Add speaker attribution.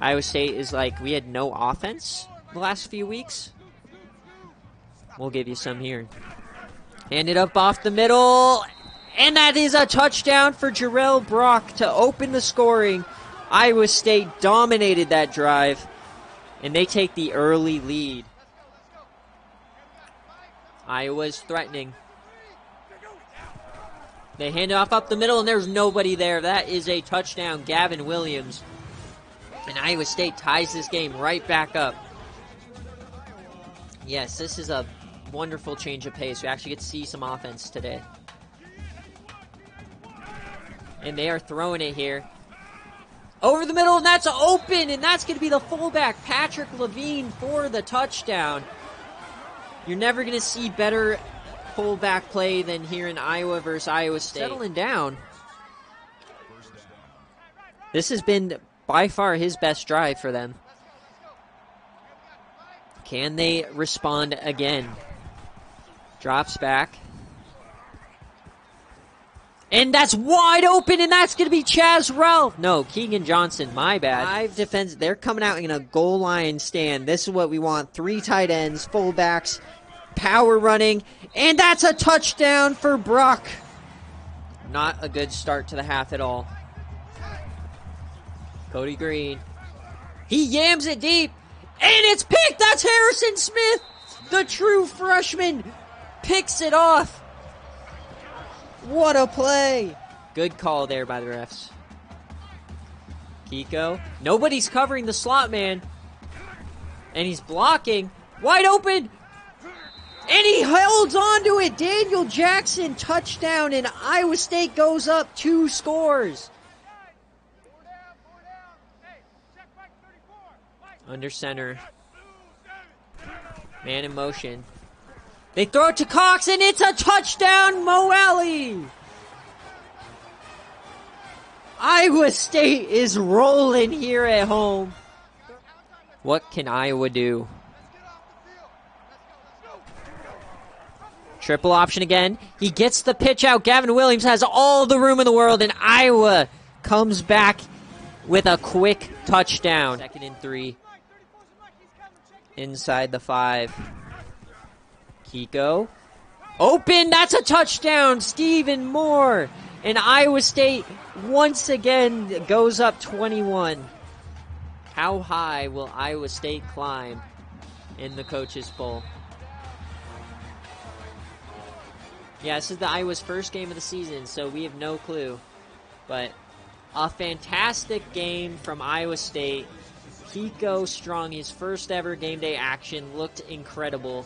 Speaker 1: Iowa State is like we had no offense the last few weeks. We'll give you some here. Handed up off the middle, and that is a touchdown for Jarrell Brock to open the scoring. Iowa State dominated that drive, and they take the early lead. Iowa's threatening. They hand off up the middle, and there's nobody there. That is a touchdown, Gavin Williams. And Iowa State ties this game right back up. Yes, this is a wonderful change of pace. We actually get to see some offense today. And they are throwing it here. Over the middle, and that's open, and that's going to be the fullback, Patrick Levine, for the touchdown. You're never going to see better fullback play than here in Iowa versus Iowa State. Settling down. This has been by far his best drive for them. Can they respond again? Drops back. And that's wide open, and that's going to be Chaz Ralph. No, Keegan Johnson, my bad. Five defense. They're coming out in a goal line stand. This is what we want. Three tight ends, fullbacks, power running, and that's a touchdown for Brock. Not a good start to the half at all. Cody Green. He yams it deep, and it's picked. That's Harrison Smith, the true freshman, picks it off. What a play! Good call there by the refs. Kiko. Nobody's covering the slot man. And he's blocking. Wide open. And he holds on to it. Daniel Jackson touchdown and Iowa State goes up two scores. Under center. Man in motion. They throw it to Cox and it's a touchdown, Mo Alley. Iowa State is rolling here at home. What can Iowa do? Triple option again. He gets the pitch out. Gavin Williams has all the room in the world, and Iowa comes back with a quick touchdown. Second and three. Inside the five. Kiko. Open, that's a touchdown, Stephen Moore. And Iowa State once again goes up 21. How high will Iowa State climb in the Coaches Poll? Yeah, this is the Iowa's first game of the season, so we have no clue. But a fantastic game from Iowa State. Kiko Strong, his first ever game day action, looked incredible.